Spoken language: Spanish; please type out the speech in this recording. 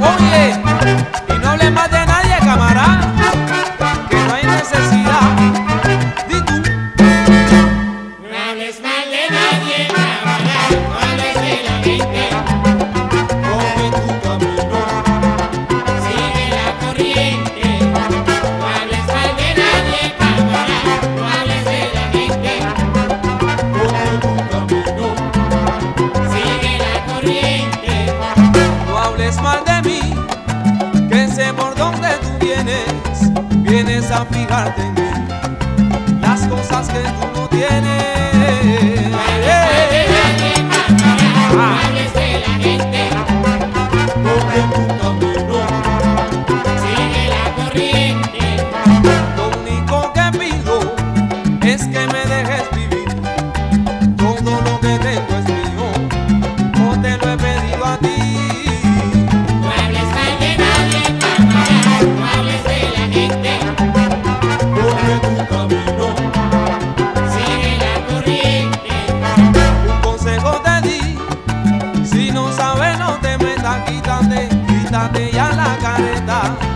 Oye, y no le más de fijarte en mí. Las cosas que tú no tienes. Date ya la careta.